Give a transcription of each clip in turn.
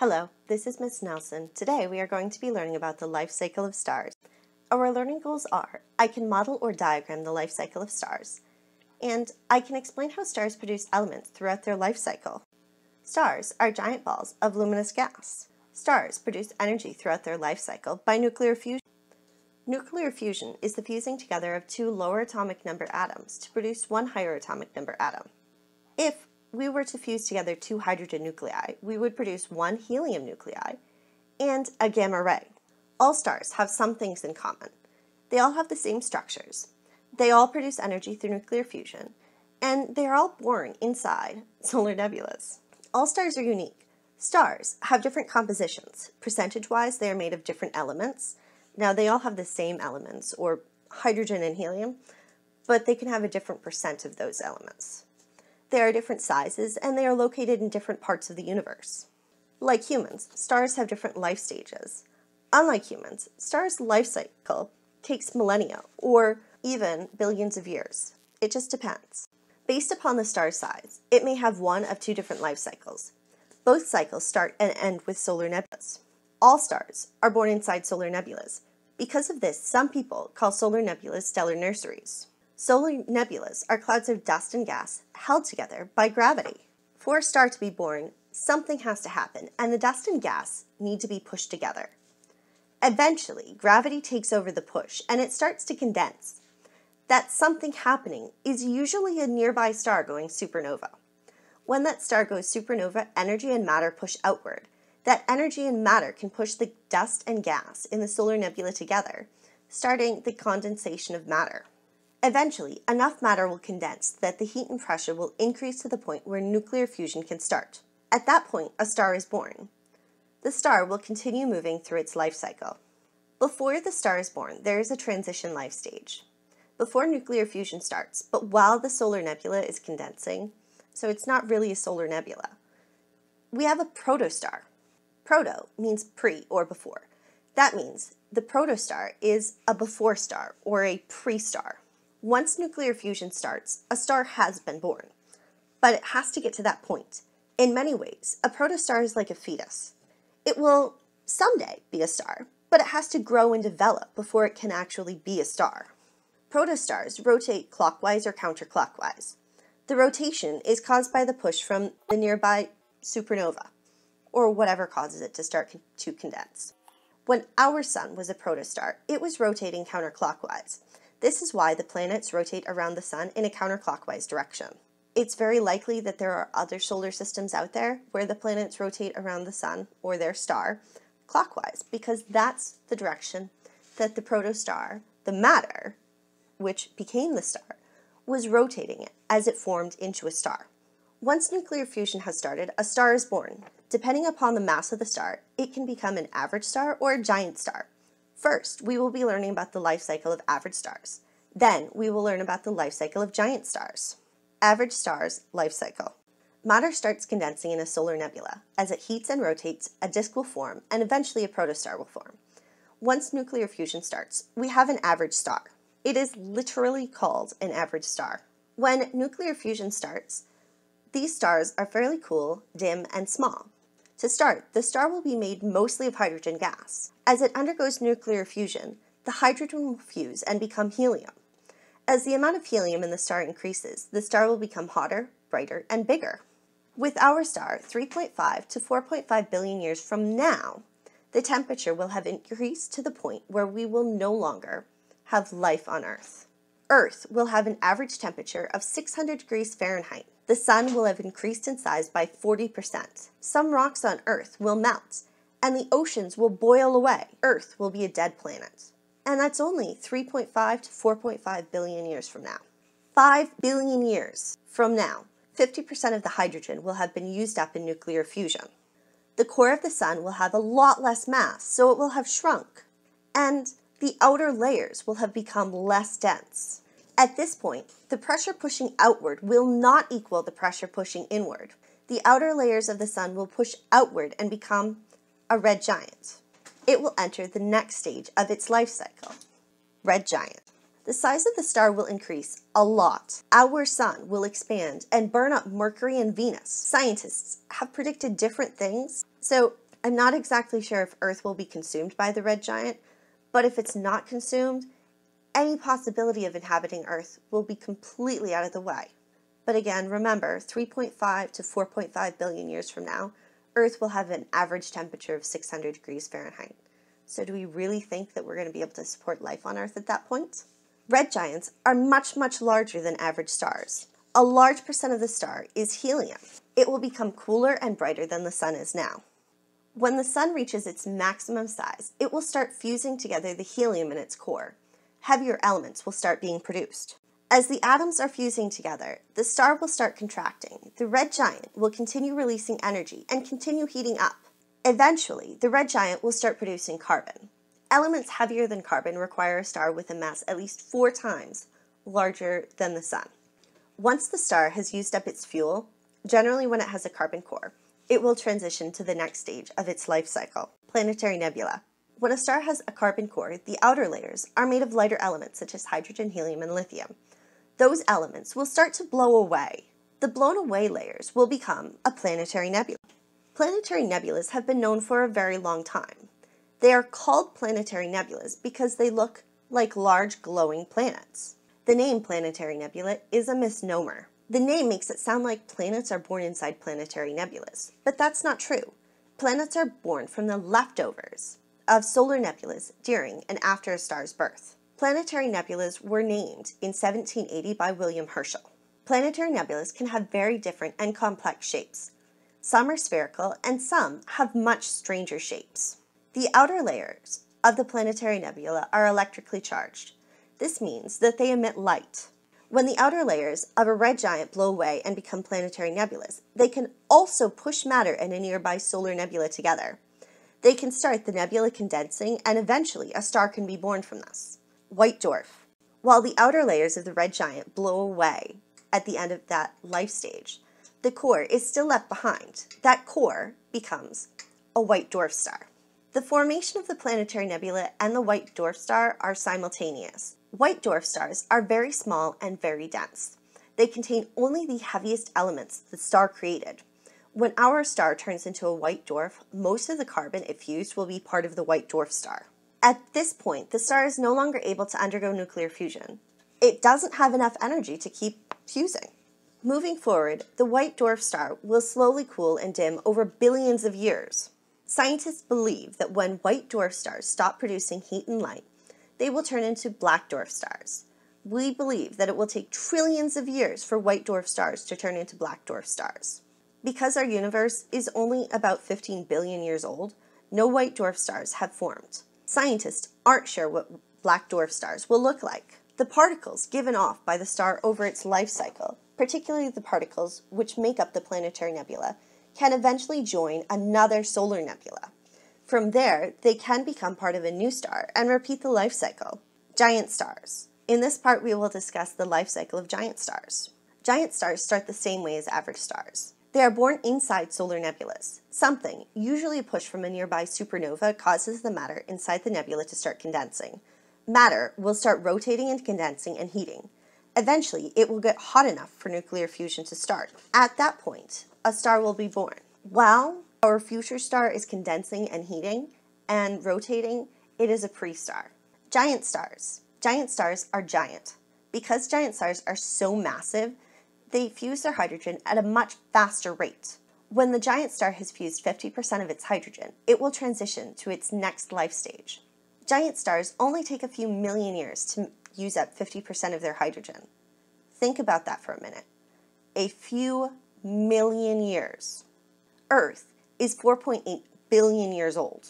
Hello, this is Ms. Nelson. Today we are going to be learning about the life cycle of stars. Our learning goals are I can model or diagram the life cycle of stars, and I can explain how stars produce elements throughout their life cycle. Stars are giant balls of luminous gas. Stars produce energy throughout their life cycle by nuclear fusion. Nuclear fusion is the fusing together of two lower atomic number atoms to produce one higher atomic number atom. If we were to fuse together two hydrogen nuclei, we would produce one helium nuclei and a gamma ray. All stars have some things in common. They all have the same structures. They all produce energy through nuclear fusion, and they are all born inside solar nebulas. All stars are unique. Stars have different compositions. Percentage-wise, they are made of different elements. Now, they all have the same elements, or hydrogen and helium, but they can have a different percent of those elements. There are different sizes, and they are located in different parts of the universe. Like humans, stars have different life stages. Unlike humans, stars' life cycle takes millennia, or even billions of years. It just depends. Based upon the star's size, it may have one of two different life cycles. Both cycles start and end with solar nebulas. All stars are born inside solar nebulas. Because of this, some people call solar nebulas stellar nurseries. Solar nebulas are clouds of dust and gas held together by gravity. For a star to be born, something has to happen, and the dust and gas need to be pushed together. Eventually, gravity takes over the push and it starts to condense. That something happening is usually a nearby star going supernova. When that star goes supernova, energy and matter push outward. That energy and matter can push the dust and gas in the solar nebula together, starting the condensation of matter. Eventually, enough matter will condense that the heat and pressure will increase to the point where nuclear fusion can start. At that point, a star is born. The star will continue moving through its life cycle. Before the star is born, there is a transition life stage. Before nuclear fusion starts, but while the solar nebula is condensing, so it's not really a solar nebula, we have a protostar. Proto means pre or before. That means the protostar is a before star or a pre-star. Once nuclear fusion starts, a star has been born, but it has to get to that point. In many ways, a protostar is like a fetus. It will someday be a star, but it has to grow and develop before it can actually be a star. Protostars rotate clockwise or counterclockwise. The rotation is caused by the push from the nearby supernova, or whatever causes it to start to condense. When our sun was a protostar, it was rotating counterclockwise. This is why the planets rotate around the sun in a counterclockwise direction. It's very likely that there are other solar systems out there where the planets rotate around the sun or their star clockwise because that's the direction that the protostar, the matter, which became the star, was rotating it as it formed into a star. Once nuclear fusion has started, a star is born. Depending upon the mass of the star, it can become an average star or a giant star. First, we will be learning about the life cycle of average stars. Then, we will learn about the life cycle of giant stars. Average star's life cycle. Matter starts condensing in a solar nebula. As it heats and rotates, a disk will form, and eventually a protostar will form. Once nuclear fusion starts, we have an average star. It is literally called an average star. When nuclear fusion starts, these stars are fairly cool, dim, and small. To start, the star will be made mostly of hydrogen gas. As it undergoes nuclear fusion, the hydrogen will fuse and become helium. As the amount of helium in the star increases, the star will become hotter, brighter, and bigger. With our star, 3.5 to 4.5 billion years from now, the temperature will have increased to the point where we will no longer have life on Earth. Earth will have an average temperature of 600 degrees Fahrenheit, the sun will have increased in size by 40%. Some rocks on Earth will melt, and the oceans will boil away. Earth will be a dead planet. And that's only 3.5 to 4.5 billion years from now. 5 billion years from now, 50% of the hydrogen will have been used up in nuclear fusion. The core of the sun will have a lot less mass, so it will have shrunk. And the outer layers will have become less dense. At this point, the pressure pushing outward will not equal the pressure pushing inward. The outer layers of the sun will push outward and become a red giant. It will enter the next stage of its life cycle, red giant. The size of the star will increase a lot. Our sun will expand and burn up Mercury and Venus. Scientists have predicted different things, so I'm not exactly sure if Earth will be consumed by the red giant, but if it's not consumed, any possibility of inhabiting Earth will be completely out of the way. But again, remember, 3.5 to 4.5 billion years from now, Earth will have an average temperature of 600 degrees Fahrenheit. So do we really think that we're going to be able to support life on Earth at that point? Red giants are much, much larger than average stars. A large percent of the star is helium. It will become cooler and brighter than the sun is now. When the sun reaches its maximum size, it will start fusing together the helium in its core. Heavier elements will start being produced. As the atoms are fusing together, the star will start contracting. The red giant will continue releasing energy and continue heating up. Eventually, the red giant will start producing carbon. Elements heavier than carbon require a star with a mass at least four times larger than the Sun. Once the star has used up its fuel, generally when it has a carbon core, it will transition to the next stage of its life cycle, planetary nebula. When a star has a carbon core, the outer layers are made of lighter elements such as hydrogen, helium, and lithium. Those elements will start to blow away. The blown away layers will become a planetary nebula. Planetary nebulas have been known for a very long time. They are called planetary nebulas because they look like large glowing planets. The name planetary nebula is a misnomer. The name makes it sound like planets are born inside planetary nebulas, but that's not true. Planets are born from the leftovers of solar nebulas during and after a star's birth. Planetary nebulas were named in 1780 by William Herschel. Planetary nebulas can have very different and complex shapes. Some are spherical and some have much stranger shapes. The outer layers of the planetary nebula are electrically charged. This means that they emit light. When the outer layers of a red giant blow away and become planetary nebulas, they can also push matter in a nearby solar nebula together. They can start the nebula condensing, and eventually a star can be born from this. White dwarf. While the outer layers of the red giant blow away at the end of that life stage, the core is still left behind. That core becomes a white dwarf star. The formation of the planetary nebula and the white dwarf star are simultaneous. White dwarf stars are very small and very dense. They contain only the heaviest elements the star created. When our star turns into a white dwarf, most of the carbon it fused will be part of the white dwarf star. At this point, the star is no longer able to undergo nuclear fusion. It doesn't have enough energy to keep fusing. Moving forward, the white dwarf star will slowly cool and dim over billions of years. Scientists believe that when white dwarf stars stop producing heat and light, they will turn into black dwarf stars. We believe that it will take trillions of years for white dwarf stars to turn into black dwarf stars. Because our universe is only about 15 billion years old, no white dwarf stars have formed. Scientists aren't sure what black dwarf stars will look like. The particles given off by the star over its life cycle, particularly the particles which make up the planetary nebula, can eventually join another solar nebula. From there, they can become part of a new star and repeat the life cycle. Giant stars. In this part, we will discuss the life cycle of giant stars. Giant stars start the same way as average stars. They are born inside solar nebulas. Something, usually a push from a nearby supernova, causes the matter inside the nebula to start condensing. Matter will start rotating and condensing and heating. Eventually, it will get hot enough for nuclear fusion to start. At that point, a star will be born. While our future star is condensing and heating and rotating, it is a pre-star. Giant stars. Giant stars are giant. Because giant stars are so massive, they fuse their hydrogen at a much faster rate. When the giant star has fused 50% of its hydrogen, it will transition to its next life stage. Giant stars only take a few million years to use up 50% of their hydrogen. Think about that for a minute. A few million years. Earth is 4.8 billion years old.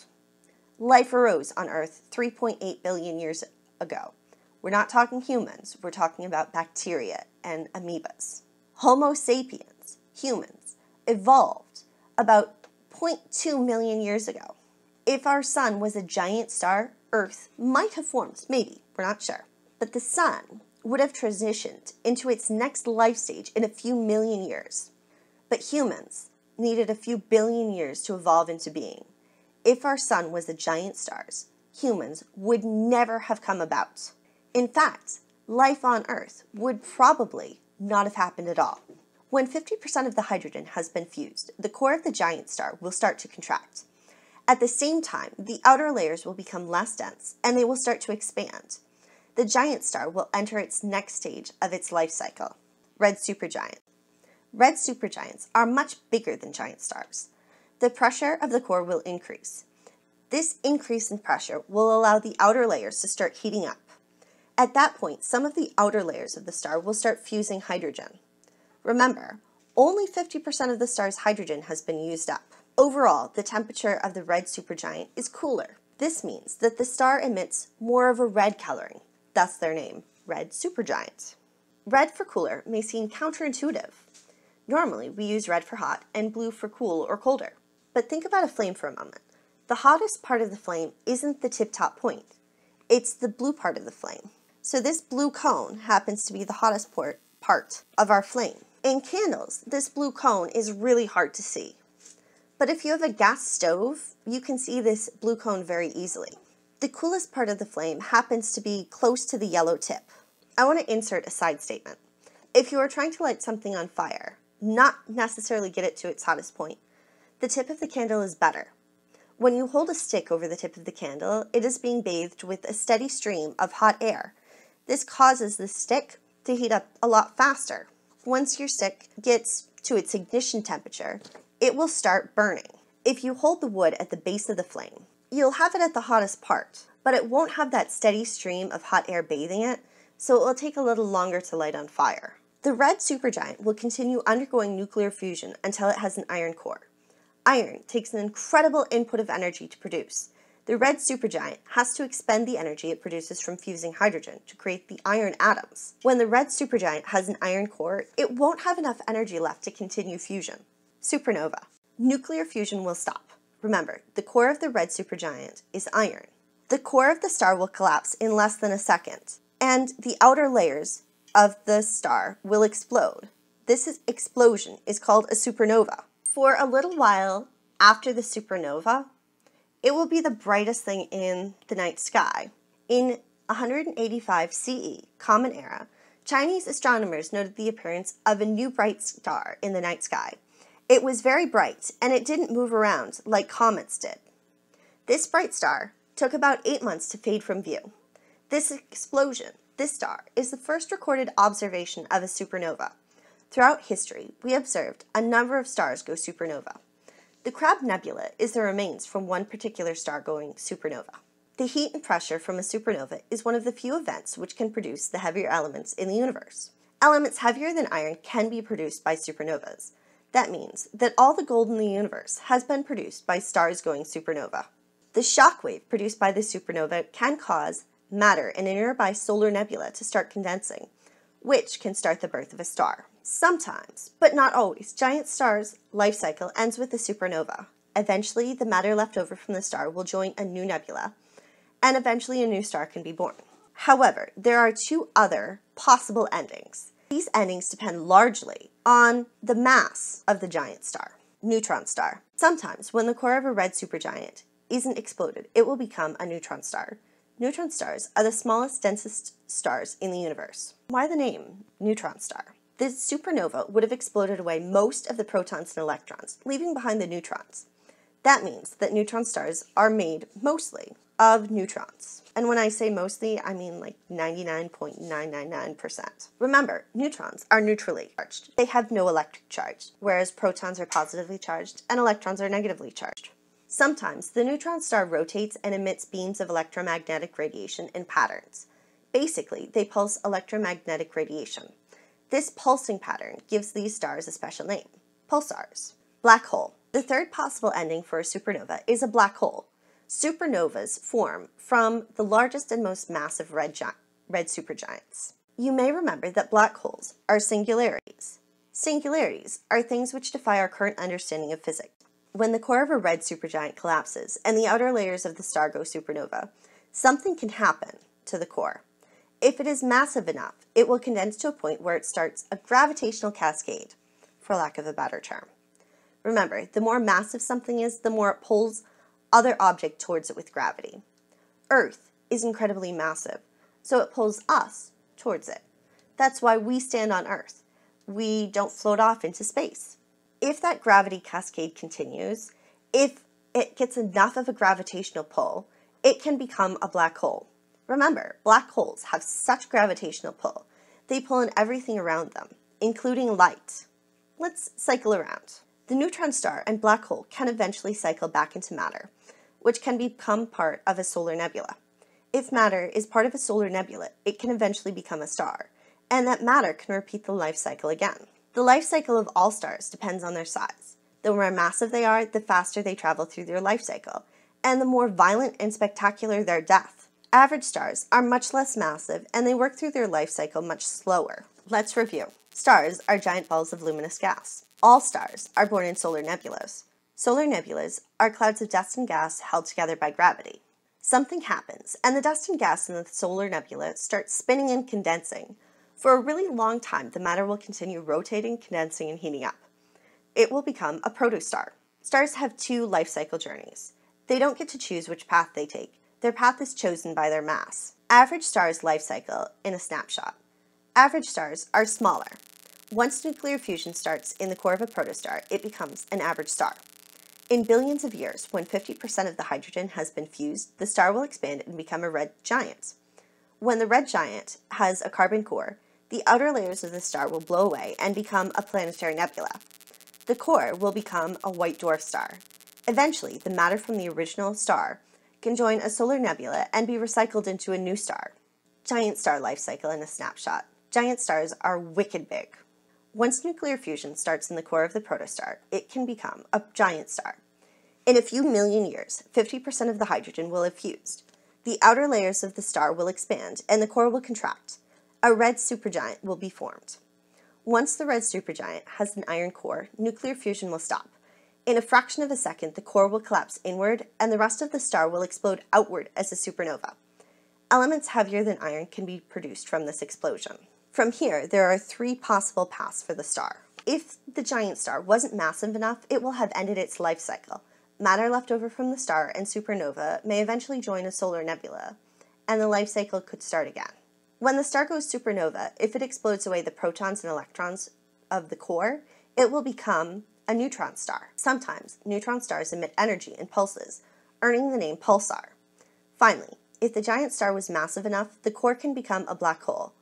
Life arose on Earth 3.8 billion years ago. We're not talking humans, we're talking about bacteria and amoebas. Homo sapiens, humans, evolved about 0.2 million years ago. If our sun was a giant star, Earth might have formed, maybe, we're not sure. But the sun would have transitioned into its next life stage in a few million years. But humans needed a few billion years to evolve into being. If our sun was a giant stars, humans would never have come about. In fact, life on Earth would probably not have happened at all. When 50% of the hydrogen has been fused, the core of the giant star will start to contract. At the same time, the outer layers will become less dense and they will start to expand. The giant star will enter its next stage of its life cycle, red supergiant. Red supergiants are much bigger than giant stars. The pressure of the core will increase. This increase in pressure will allow the outer layers to start heating up. At that point, some of the outer layers of the star will start fusing hydrogen. Remember, only 50% of the star's hydrogen has been used up. Overall, the temperature of the red supergiant is cooler. This means that the star emits more of a red coloring, thus their name, red supergiant. Red for cooler may seem counterintuitive. Normally, we use red for hot and blue for cool or colder. But think about a flame for a moment. The hottest part of the flame isn't the tip-top point. It's the blue part of the flame. So this blue cone happens to be the hottest part of our flame. In candles, this blue cone is really hard to see. But if you have a gas stove, you can see this blue cone very easily. The coolest part of the flame happens to be close to the yellow tip. I want to insert a side statement. If you are trying to light something on fire, not necessarily get it to its hottest point, the tip of the candle is better. When you hold a stick over the tip of the candle, it is being bathed with a steady stream of hot air. This causes the stick to heat up a lot faster. Once your stick gets to its ignition temperature, it will start burning. If you hold the wood at the base of the flame, you'll have it at the hottest part, but it won't have that steady stream of hot air bathing it, so it will take a little longer to light on fire. The red supergiant will continue undergoing nuclear fusion until it has an iron core. Iron takes an incredible input of energy to produce. The red supergiant has to expend the energy it produces from fusing hydrogen to create the iron atoms. When the red supergiant has an iron core, it won't have enough energy left to continue fusion. Supernova. Nuclear fusion will stop. Remember, the core of the red supergiant is iron. The core of the star will collapse in less than a second, and the outer layers of the star will explode. This explosion is called a supernova. For a little while after the supernova, it will be the brightest thing in the night sky. In 185 CE, Common Era, Chinese astronomers noted the appearance of a new bright star in the night sky. It was very bright, and it didn't move around like comets did. This bright star took about eight months to fade from view. This explosion, this star, is the first recorded observation of a supernova. Throughout history, we observed a number of stars go supernova. The Crab Nebula is the remains from one particular star going supernova. The heat and pressure from a supernova is one of the few events which can produce the heavier elements in the universe. Elements heavier than iron can be produced by supernovas. That means that all the gold in the universe has been produced by stars going supernova. The shock wave produced by the supernova can cause matter in a nearby solar nebula to start condensing, which can start the birth of a star. Sometimes, but not always, giant stars' life cycle ends with a supernova. Eventually, the matter left over from the star will join a new nebula, and eventually a new star can be born. However, there are two other possible endings. These endings depend largely on the mass of the giant star, neutron star. Sometimes, when the core of a red supergiant isn't exploded, it will become a neutron star. Neutron stars are the smallest, densest stars in the universe. Why the name neutron star? the supernova would have exploded away most of the protons and electrons, leaving behind the neutrons. That means that neutron stars are made mostly of neutrons. And when I say mostly, I mean like 99.999%. Remember, neutrons are neutrally charged. They have no electric charge, whereas protons are positively charged and electrons are negatively charged. Sometimes the neutron star rotates and emits beams of electromagnetic radiation in patterns. Basically, they pulse electromagnetic radiation. This pulsing pattern gives these stars a special name, pulsars. Black hole. The third possible ending for a supernova is a black hole. Supernovas form from the largest and most massive red, red supergiants. You may remember that black holes are singularities. Singularities are things which defy our current understanding of physics. When the core of a red supergiant collapses and the outer layers of the star go supernova, something can happen to the core. If it is massive enough, it will condense to a point where it starts a gravitational cascade, for lack of a better term. Remember, the more massive something is, the more it pulls other object towards it with gravity. Earth is incredibly massive, so it pulls us towards it. That's why we stand on Earth. We don't float off into space. If that gravity cascade continues, if it gets enough of a gravitational pull, it can become a black hole. Remember, black holes have such gravitational pull, they pull in everything around them, including light. Let's cycle around. The neutron star and black hole can eventually cycle back into matter, which can become part of a solar nebula. If matter is part of a solar nebula, it can eventually become a star, and that matter can repeat the life cycle again. The life cycle of all stars depends on their size. The more massive they are, the faster they travel through their life cycle, and the more violent and spectacular their death. Average stars are much less massive and they work through their life cycle much slower. Let's review. Stars are giant balls of luminous gas. All stars are born in solar nebulas. Solar nebulas are clouds of dust and gas held together by gravity. Something happens, and the dust and gas in the solar nebula start spinning and condensing. For a really long time, the matter will continue rotating, condensing, and heating up. It will become a protostar. Stars have two life cycle journeys. They don't get to choose which path they take. Their path is chosen by their mass. Average star's life cycle in a snapshot. Average stars are smaller. Once nuclear fusion starts in the core of a protostar, it becomes an average star. In billions of years, when 50% of the hydrogen has been fused, the star will expand and become a red giant. When the red giant has a carbon core, the outer layers of the star will blow away and become a planetary nebula. The core will become a white dwarf star. Eventually, the matter from the original star can join a solar nebula and be recycled into a new star. Giant star life cycle in a snapshot. Giant stars are wicked big. Once nuclear fusion starts in the core of the protostar, it can become a giant star. In a few million years, 50% of the hydrogen will have fused. The outer layers of the star will expand and the core will contract. A red supergiant will be formed. Once the red supergiant has an iron core, nuclear fusion will stop. In a fraction of a second, the core will collapse inward and the rest of the star will explode outward as a supernova. Elements heavier than iron can be produced from this explosion. From here, there are three possible paths for the star. If the giant star wasn't massive enough, it will have ended its life cycle. Matter left over from the star and supernova may eventually join a solar nebula, and the life cycle could start again. When the star goes supernova, if it explodes away the protons and electrons of the core, it will become a neutron star. Sometimes, neutron stars emit energy in pulses, earning the name pulsar. Finally, if the giant star was massive enough, the core can become a black hole,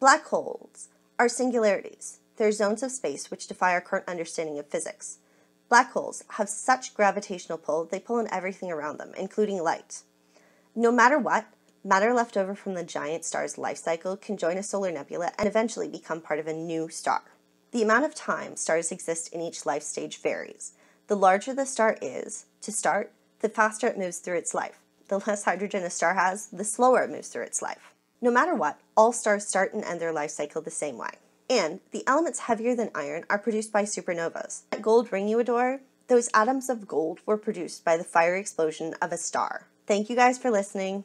Black holes are singularities. They're zones of space which defy our current understanding of physics. Black holes have such gravitational pull, they pull in everything around them, including light. No matter what, matter left over from the giant star's life cycle can join a solar nebula and eventually become part of a new star. The amount of time stars exist in each life stage varies. The larger the star is, to start, the faster it moves through its life. The less hydrogen a star has, the slower it moves through its life. No matter what, all stars start and end their life cycle the same way. And the elements heavier than iron are produced by supernovas. That gold ring you adore, those atoms of gold were produced by the fiery explosion of a star. Thank you guys for listening.